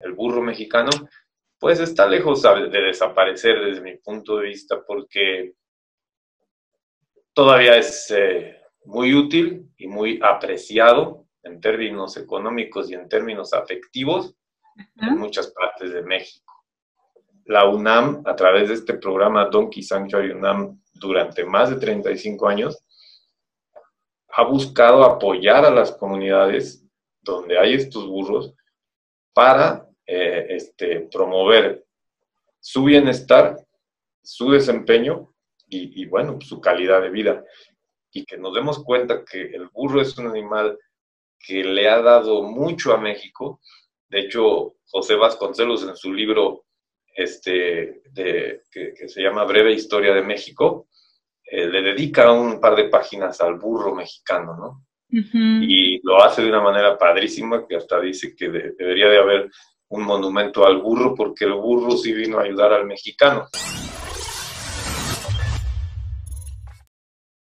el burro mexicano, pues está lejos de desaparecer desde mi punto de vista porque todavía es eh, muy útil y muy apreciado en términos económicos y en términos afectivos en muchas partes de México. La UNAM, a través de este programa Donkey Sanctuary UNAM, durante más de 35 años, ha buscado apoyar a las comunidades donde hay estos burros para eh, este, promover su bienestar, su desempeño y, bueno, su calidad de vida. Y que nos demos cuenta que el burro es un animal que le ha dado mucho a México. De hecho, José Vasconcelos en su libro este, que, se llama Breve Historia de México, eh, le dedica un par de páginas al burro mexicano, ¿no? Y lo hace de una manera padrísima, que hasta dice que debería de haber un monumento al burro, porque el burro sí vino a ayudar al mexicano.